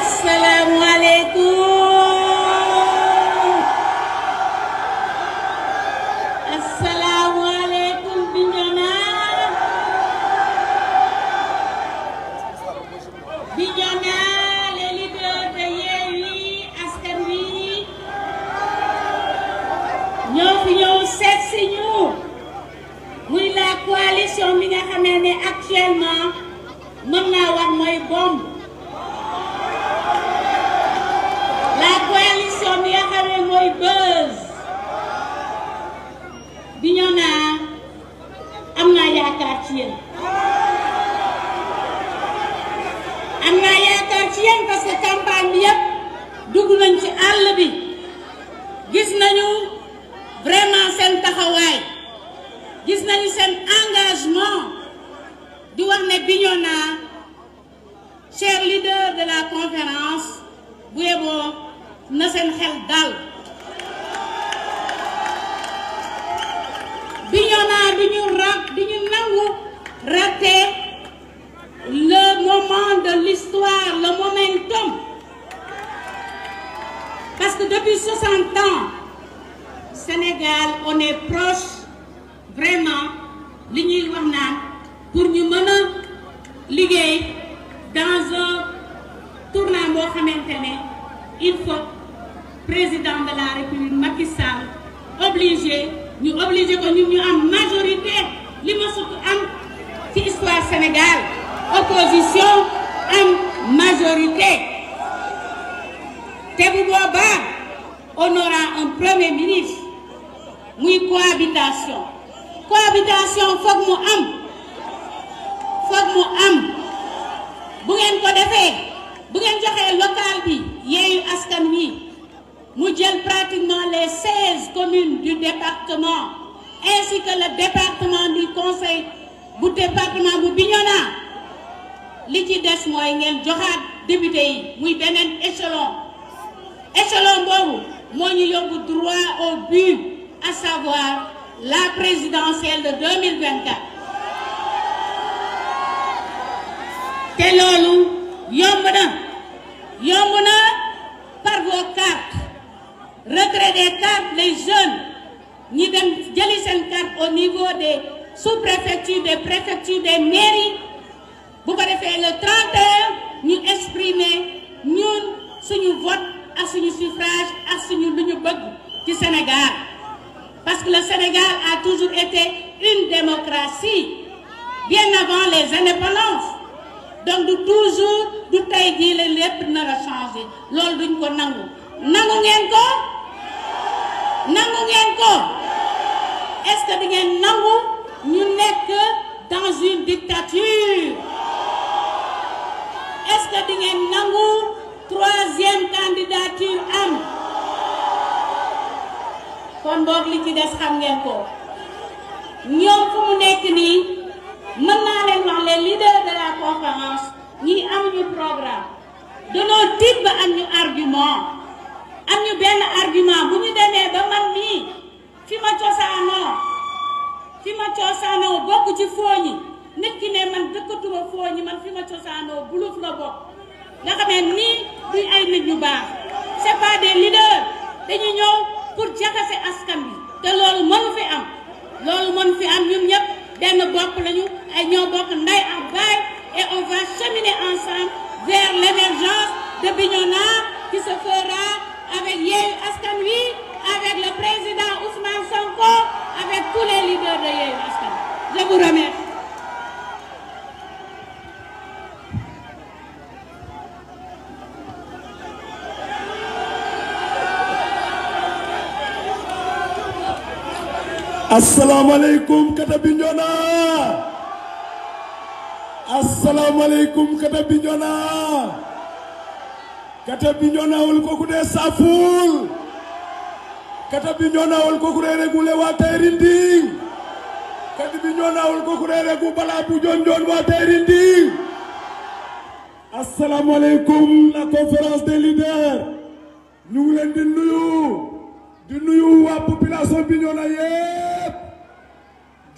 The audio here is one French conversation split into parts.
asalaamualeykum asalaamualeykum Bignona. Bignona les leaders de Yewwi Askan Wi. Ñoo fi ñëw seet si ñu muy la coalition bi nga xamee ne actuellement mën naa wax mooy bombe. Parce que campagne bi dugg nañ ci àll bi. Gis nañu vraiment seen taxawaay. Gis nañu seen engagement di wax cher leader de la conférence bu yeboo na seen xel dal. Ñu l'histoire le momentum. Parce que depuis 60 ans Sénégal on est proche vraiment li ñuy wax naan pour ñu mën a liggéey dans un tournant boo xamante ne il faut président de la république Macky Sall obligé ñu obligé ko ñun ñu am majorité li ma sut Sénégal opposition am majorité. Te on aura un premier ministre muy cohabitation. Cohabitation foog mu am. Foog mu am. Bu ngeen ko defee bu ngeen joxee local bi yeeyu askan wi mu jël pratiquement les seize communes du département ainsi que le département du conseil bu département bu Bignona li ci des mooy ngeen joxaat député yi muy beneen échelon. Échelon boobu moo ñu yóbbu droit au but à savoir la présidentielle de 2024 te loolu yomb na. Yomb par vos cartes. Retrait des cartes les jeunes ñi dem jëli seen carte au niveau des sous-préfectures des préfectures des mairies bu ko le 31 ñu exprimer ñun suñu vote ak suñu suffrage ak suñu lu ñu bëgg ci Sénégal. Parce que le Sénégal a toujours été une démocratie bien avant les indépendances. Donc du toujours du tey jii la lépp nar a changé loolu duñ ko nangu. Nangu ngeen ko? Nangu ngeen est-ce que di ngeen nangu ñu nekk dans une dictature? Est-ce que nangu troisième candidature am? Kon boog li ci des xam ngeen ko. Ñoom fu mu nekk nii mën naa leen wax les leaders de la conférence ñii amuñu programme. Danoo tiit am ñu argument. Am ñu benn argument. Bu ñu demee ba man mii fi ma cosaanoo fi ma cosaanoo bokk ci fooñi. Pas des leaders. Pour on va cheminer ensemble vers l'émergence de qui se fera avec avec le président Ousmane Sonko avec tous les leaders de je vous remercie. Assalamualeykum kata Bignona assalamualeykum kata Bignona kata Bignona wol kokude saful kata Bignona wol kokude regule waterinding kata Bignona wol kokude regu bala bu jonjon waterinding assalamualeykum la conférence des leaders. Ñu ngi leen di nuyu. Di nuyu waa population Bignona yépp.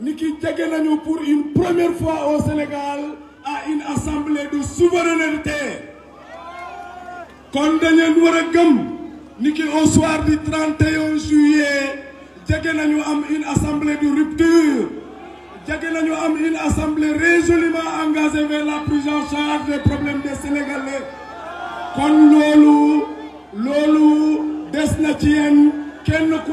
ni ki jege pour une première fois au Sénégal à une assemblée de souveraineté. Kon dañu war a gëm ni ki au soir du 31 juillet jege nañu une assemblée de rupture. Jege nañu une assemblée résolument engagée vers la prise en charge des problèmes des Sénégalais. Kon loolu loolu des na ci yéen. Kenn ku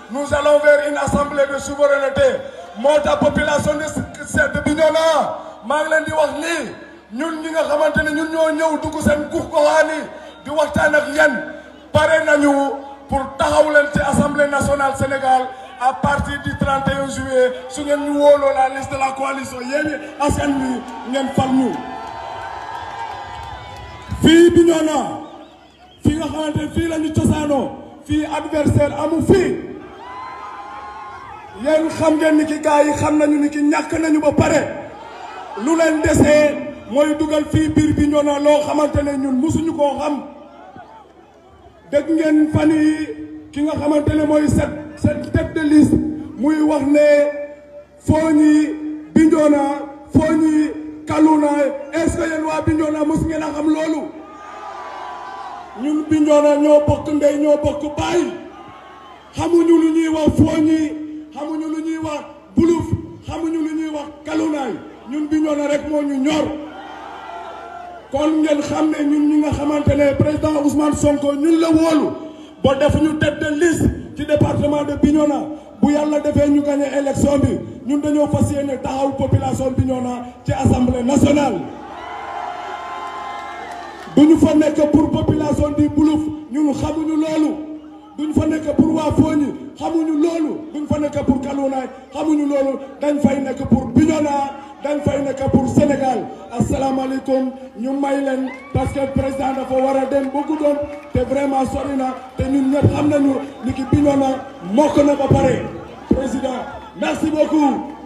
nous allons vers une assemblée de souveraineté. Moo tax population de de Bignona maa ngi leen di wax nii ñun ñi nga xamante ne ñun ñoo ñëw dugg seen gox goxaani di waxtaan ak pour taxaw leen ci assemblée nationale Sénégal à partir du 31 juillet. Su ngeen ñu la liste de la coalition Yewwi Askan Wi ngeen fal ñu. Fii Bignona fii nga xamante fii la ñu cosaanoo. Fii adversaire amu fii yéen xam ngeen ni ki gars yi xam nañu ni ki ñàkk nañu ba pare. lu leen desee mooy dugal fii biir Bignona loo xamante ne ñun musuñu koo xam. dégg ngeen fan yi ki nga xamante ne mooy set set tête de liste muy wax ne Fogni Bignona Fogni Kaluna est-ce que yéen waa Bignona mos ngeen a xam loolu? ñun Bignona ñoo bokk ndey ñoo bokk baay. xamuñu lu ñuy wax Fogni xamuñu lu ñuy wax Buluf xamuñu lu ñuy wax Kalunaay ñun Bignona rek moo ñu ñor. Kon ngeen xam ne ñun ñi nga xamante ne président Ousmane Sonko ñun la wóolu. Ba def ñu tête de liste ci département de Bignona. Bu yàlla defee ñu gagné élection bi ñun dañoo fas yéene taxaw population Bignona ci assemblée nationale. duñu fa nekk pour population di Buluf ñun xamuñu loolu. Duñ fa nekk pour waa Fogni xamuñu loolu. Duñ fa nekk pour Kalunaay xamuñu loolu. Dañ fay nekk pour Bignona. Dañ fay nekk pour Sénégal. Asalaamaaleykum. Ñu may leen parce président dafa war a dem bëggu doon te vraiment sori na. Te ñun ñëpp xam nañu ni ki Bignona mokk na ba président merci beaucoup.